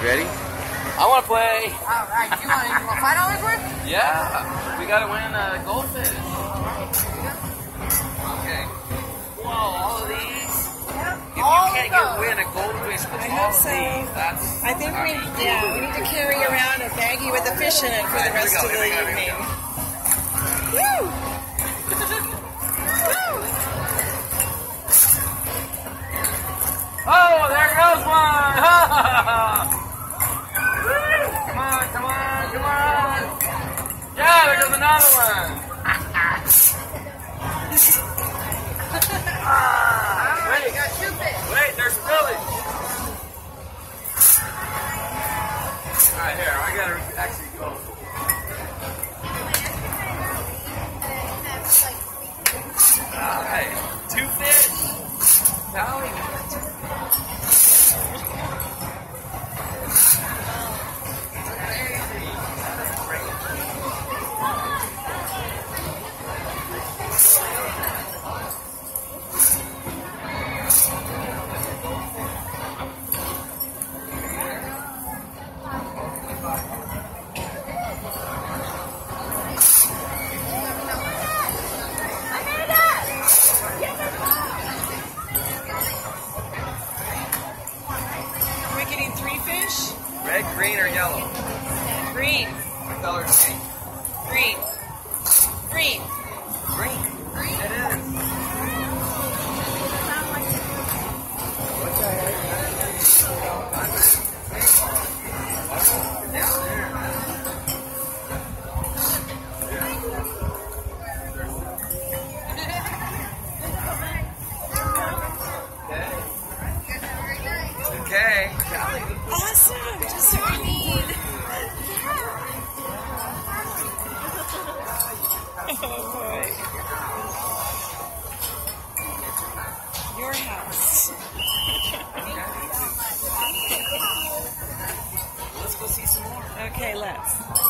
Ready? I want to play. All right, you want, want five dollars worth? Yeah, we gotta win uh, a goldfish. Okay. Whoa, all of these. If All you can't get win a goldfish with I all so. these, that's. I think we, yeah, we need to carry around a baggie with a fish in it for the rest here of the go, here we go, here we evening. Woo! Oh, there goes one! another one! All right, you got two fish. Wait, there's Billy! Alright, here, I gotta actually go. Alright, two fish! Tally. Red, green, or yellow? Green, What color is pink? green, green. Awesome! Just we need. Oh boy. Your house. Let's go see some more. Okay, let's.